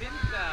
didn't. Uh,